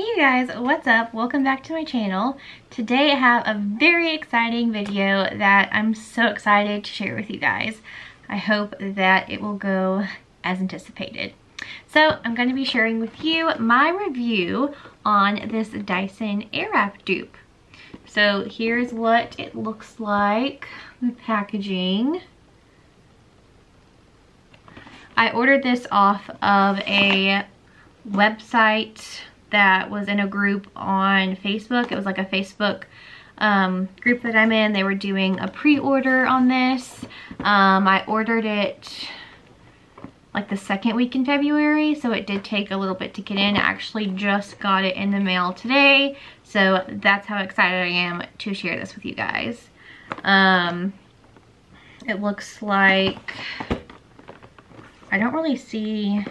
Hey you guys, what's up? Welcome back to my channel. Today I have a very exciting video that I'm so excited to share with you guys. I hope that it will go as anticipated. So I'm going to be sharing with you my review on this Dyson Airwrap dupe. So here's what it looks like, the packaging. I ordered this off of a website that was in a group on Facebook. It was like a Facebook um, group that I'm in. They were doing a pre-order on this. Um, I ordered it like the second week in February, so it did take a little bit to get in. I actually just got it in the mail today, so that's how excited I am to share this with you guys. Um, it looks like, I don't really see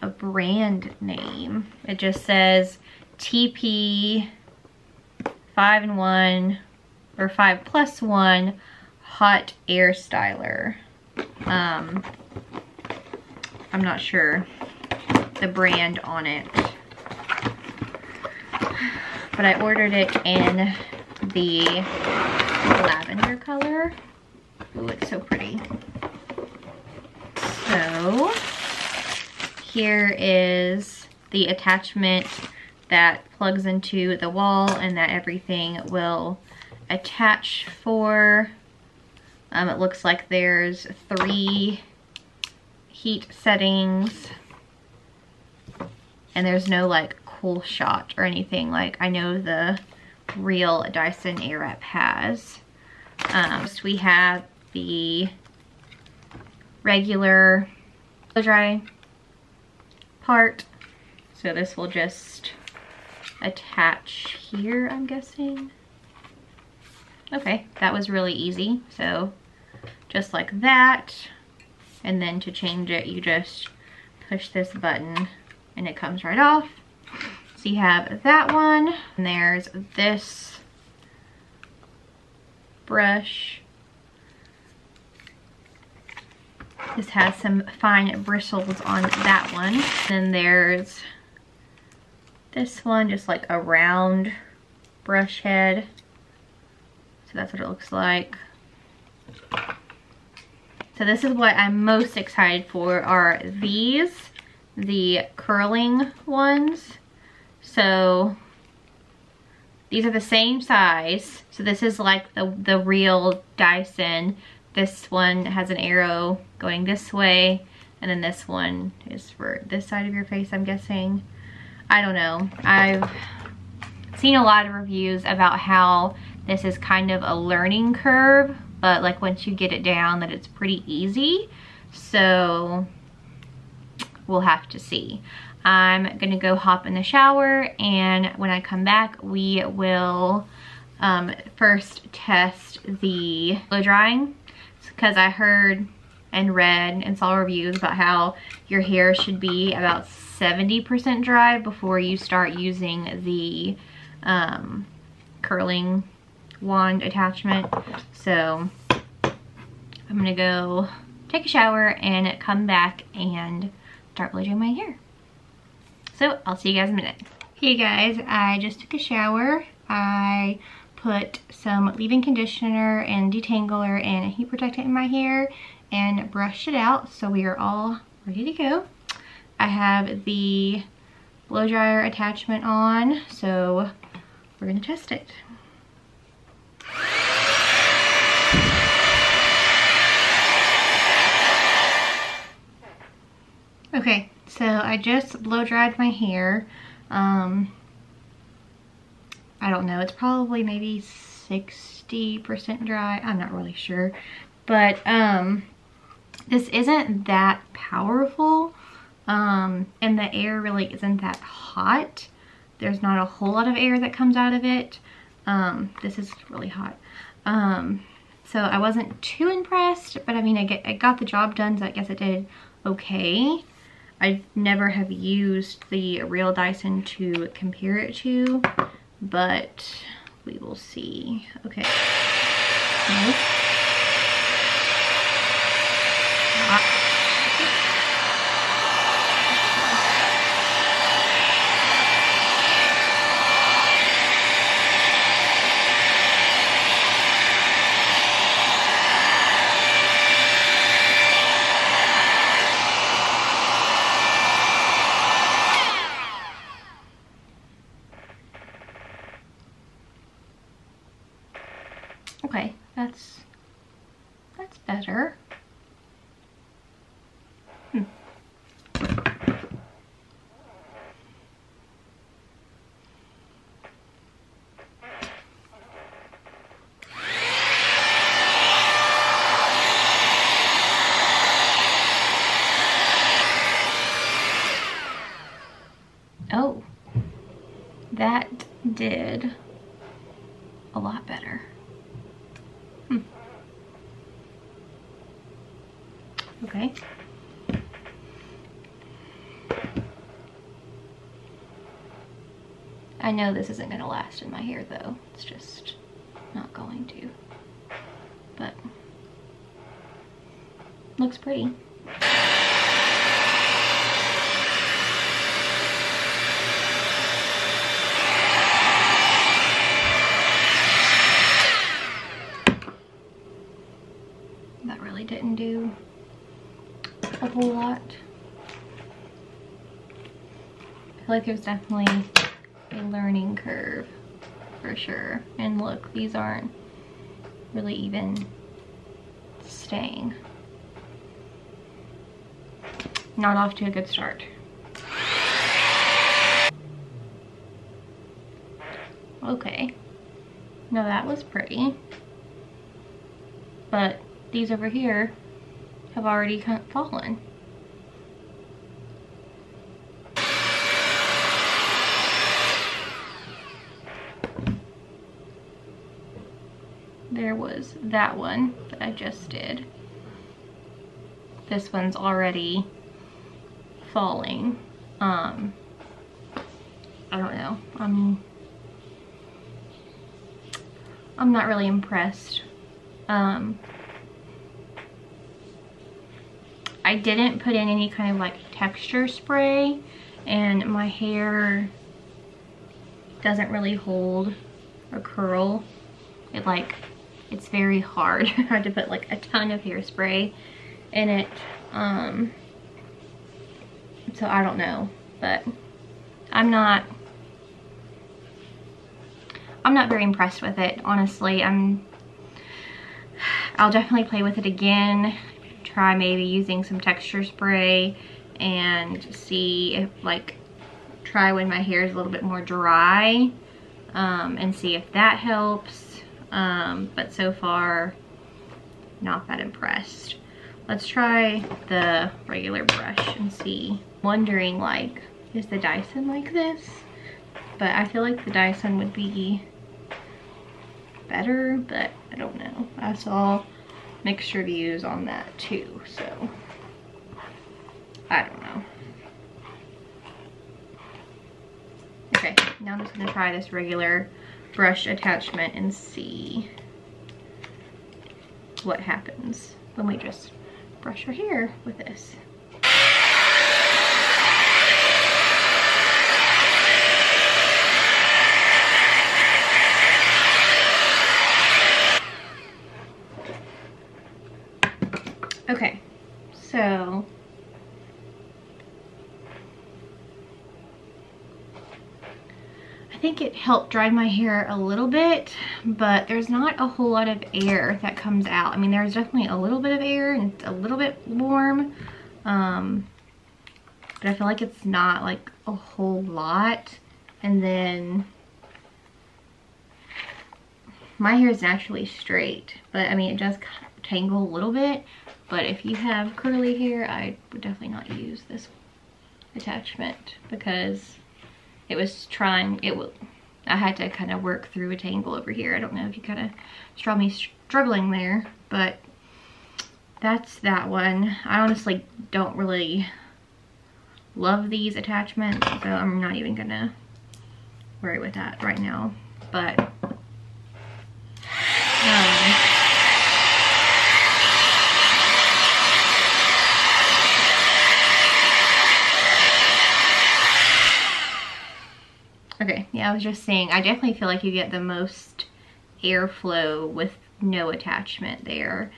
a brand name. It just says TP 5 and 1 or 5 plus 1 hot air styler. Um, I'm not sure the brand on it. But I ordered it in the lavender color. Ooh, it's so pretty. So, here is the attachment that plugs into the wall and that everything will attach for. Um, it looks like there's three heat settings and there's no like cool shot or anything like I know the real Dyson Airwrap has. Um, so we have the regular blow dry part. So this will just attach here, I'm guessing. Okay, that was really easy. So just like that. And then to change it, you just push this button and it comes right off. So you have that one. And there's this brush This has some fine bristles on that one. Then there's this one, just like a round brush head. So that's what it looks like. So this is what I'm most excited for are these, the curling ones. So these are the same size. So this is like the, the real Dyson this one has an arrow going this way, and then this one is for this side of your face, I'm guessing. I don't know. I've seen a lot of reviews about how this is kind of a learning curve, but like once you get it down that it's pretty easy. So we'll have to see. I'm gonna go hop in the shower and when I come back, we will um, first test the blow drying because I heard and read and saw reviews about how your hair should be about 70% dry before you start using the um, curling wand attachment. So I'm gonna go take a shower and come back and start bleaching my hair. So I'll see you guys in a minute. Hey guys, I just took a shower. I put some leave-in conditioner and detangler and a heat protectant in my hair and brushed it out so we are all ready to go. I have the blow dryer attachment on so we're gonna test it. Okay, so I just blow dried my hair. Um, I don't know. It's probably maybe 60% dry. I'm not really sure. But um, this isn't that powerful. Um, and the air really isn't that hot. There's not a whole lot of air that comes out of it. Um, this is really hot. Um, so I wasn't too impressed, but I mean, I, get, I got the job done, so I guess it did okay. I never have used the real Dyson to compare it to but we will see. Okay. Nope. Ah. Okay, that's, that's better. Hmm. Oh, that did a lot better. Hmm. Okay. I know this isn't going to last in my hair though. It's just not going to. But looks pretty. That really didn't do a whole lot. Like there's definitely a learning curve for sure. And look, these aren't really even staying. Not off to a good start. Okay. No, that was pretty. But these over here have already fallen. There was that one that I just did. This one's already falling. Um, I don't know. I'm, I'm not really impressed. Um, I didn't put in any kind of like texture spray and my hair doesn't really hold a curl. It like, it's very hard. I had to put like a ton of hairspray in it. Um, so I don't know, but I'm not, I'm not very impressed with it, honestly. I'm, I'll definitely play with it again try maybe using some texture spray and see if like try when my hair is a little bit more dry um, and see if that helps um, but so far not that impressed. Let's try the regular brush and see. Wondering like is the Dyson like this? But I feel like the Dyson would be better but I don't know. I saw mixed reviews on that too, so I don't know. Okay, now I'm just gonna try this regular brush attachment and see what happens when we just brush her hair with this. Okay, so Helped dry my hair a little bit, but there's not a whole lot of air that comes out. I mean, there's definitely a little bit of air and it's a little bit warm, um, but I feel like it's not like a whole lot. And then my hair is naturally straight, but I mean, it does tangle a little bit, but if you have curly hair, I would definitely not use this attachment because it was trying, it will, I had to kind of work through a tangle over here. I don't know if you kind of saw me struggling there, but that's that one. I honestly don't really love these attachments, so I'm not even gonna worry with that right now. But um, Okay, yeah, I was just saying, I definitely feel like you get the most airflow with no attachment there.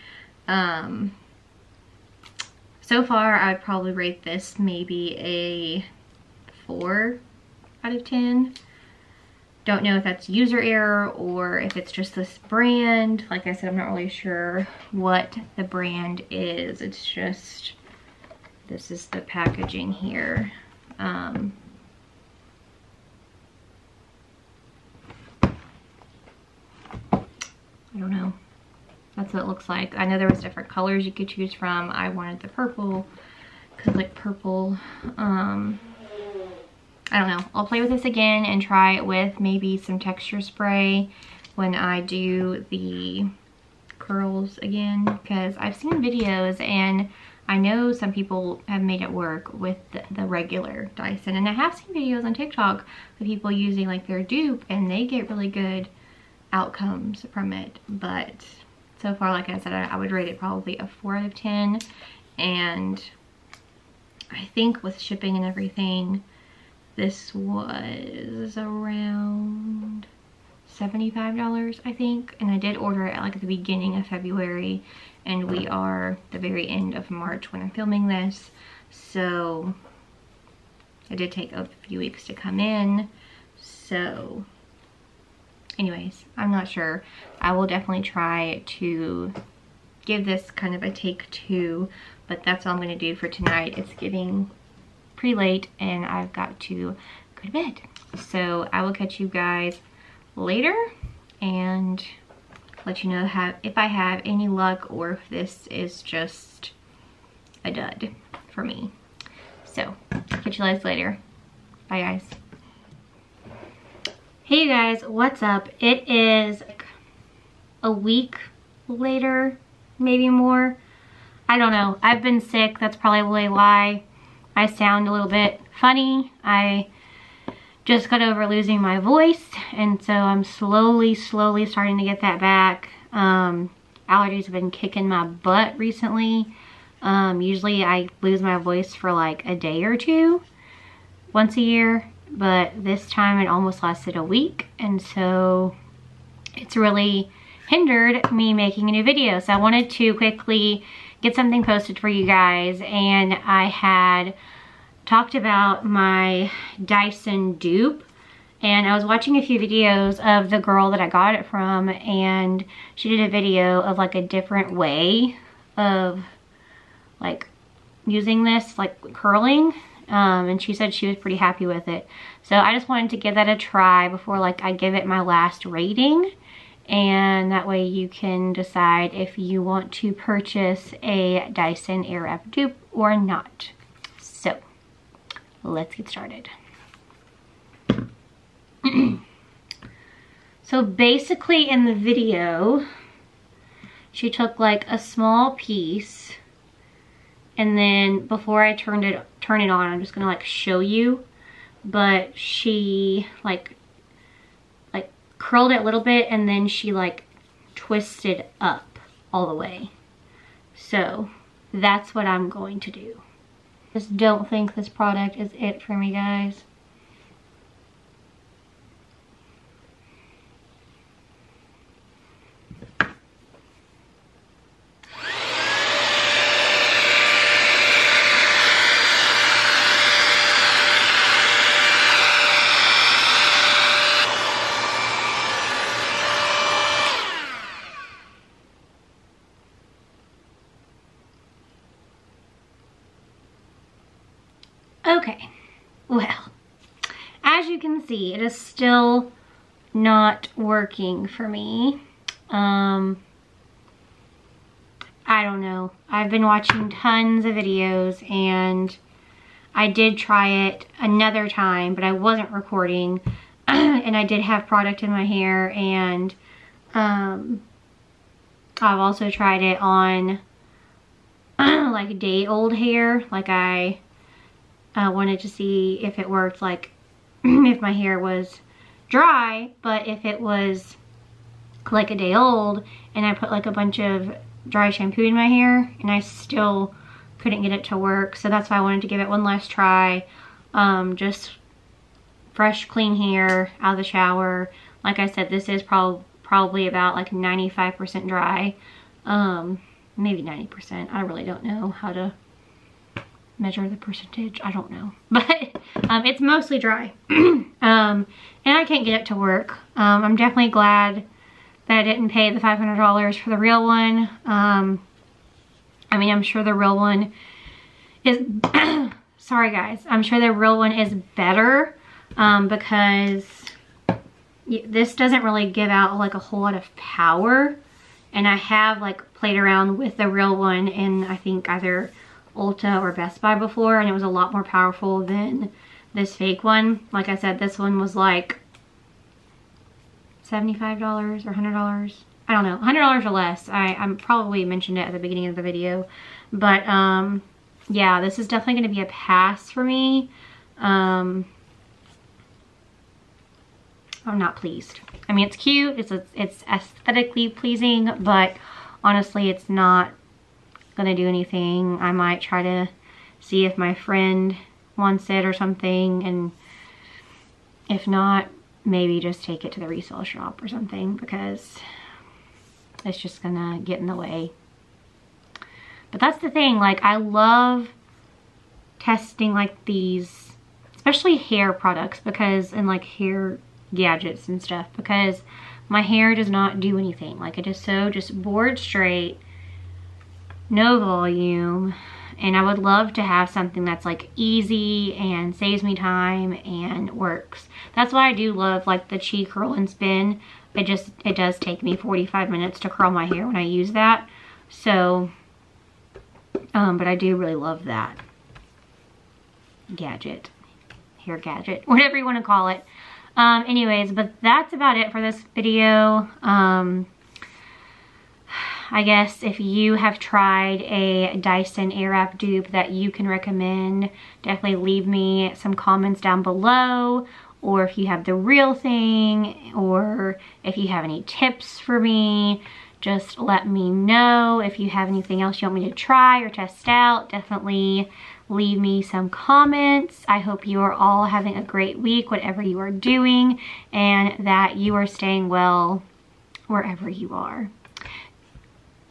Um, so far, I'd probably rate this maybe a 4 out of 10. don't know if that's user error or if it's just this brand. Like I said, I'm not really sure what the brand is. It's just, this is the packaging here. Um, I don't know. That's what it looks like. I know there was different colors you could choose from. I wanted the purple because like purple. Um, I don't know. I'll play with this again and try it with maybe some texture spray when I do the curls again because I've seen videos and I know some people have made it work with the, the, regular Dyson and I have seen videos on TikTok of people using like their dupe and they get really good outcomes from it but so far like I said I, I would rate it probably a 4 out of 10 and I think with shipping and everything this was around $75 I think. And I did order it like at the beginning of February. And we are the very end of March when I'm filming this. So it did take a few weeks to come in. So anyways I'm not sure I will definitely try to give this kind of a take two but that's all I'm going to do for tonight it's getting pretty late and I've got to go to bed. So I will catch you guys later and let you know how, if I have any luck or if this is just a dud for me. So, catch you guys later. Bye guys. Hey guys, what's up? It is a week later, maybe more. I don't know. I've been sick. That's probably why I sound a little bit funny. I just got over losing my voice and so I'm slowly, slowly starting to get that back. Um, allergies have been kicking my butt recently. Um, usually I lose my voice for like a day or two once a year, but this time it almost lasted a week and so it's really hindered me making a new video. So I wanted to quickly get something posted for you guys and I had talked about my Dyson dupe and I was watching a few videos of the girl that I got it from and she did a video of like a different way of like using this like curling um, and she said she was pretty happy with it. So I just wanted to give that a try before like I give it my last rating and that way you can decide if you want to purchase a Dyson Airwrap dupe or not. So let's get started. so basically in the video, she took like a small piece and then before I turned it turn it on, I'm just gonna like show you, but she like like curled it a little bit and then she like twisted up all the way. So that's what I'm going to do. Just don't think this product is it for me guys. Okay, well, as you can see, it is still not working for me. Um, I don't know. I've been watching tons of videos and I did try it another time, but I wasn't recording. and I did have product in my hair and um, I've also tried it on like day old hair. Like I I wanted to see if it worked like if my hair was dry, but if it was like a day old and I put like a bunch of dry shampoo in my hair and I still couldn't get it to work. So that's why I wanted to give it one last try. Um, just fresh, clean hair out of the shower. Like I said, this is prob probably about like 95% dry. Um, maybe 90%. I really don't know how to measure the percentage. I don't know. But Um, it's mostly dry. um, and I can't get it to work. Um, I'm definitely glad that I didn't pay the $500 for the real one. Um, I mean, I'm sure the real one is, sorry guys, I'm sure the real one is better um, because this doesn't really give out like a whole lot of power. And I have like played around with the real one and I think either Ulta or Best Buy before and it was a lot more powerful than this fake one. Like I said, this one was like $75 or $100. I don't know, $100 or less. I, I probably mentioned it at the beginning of the video. But um, yeah, this is definitely going to be a pass for me. Um, I'm not pleased. I mean, it's cute. It's, it's aesthetically pleasing, but honestly, it's not to do anything. I might try to see if my friend wants it or something. And if not, maybe just take it to the resale shop or something because it's just to get in the way. But that's the thing. Like, I love testing like these, especially hair products because, and like hair gadgets and stuff because my hair does not do anything. Like it is so just board straight, no volume. And I would love to have something that's like easy and saves me time and works. That's why I do love like the Chi Curl and Spin. It just, it does take me 45 minutes to curl my hair when I use that. So, um, but I do really love that gadget, hair gadget, whatever you want to call it. Um, anyways, but that's about it for this video. Um, I guess if you have tried a Dyson Airwrap dupe that you can recommend, definitely leave me some comments down below or if you have the real thing or if you have any tips for me just let me know if you have anything else you want me to try or test out definitely leave me some comments. I hope you are all having a great week, whatever you are doing, and that you are staying well wherever you are.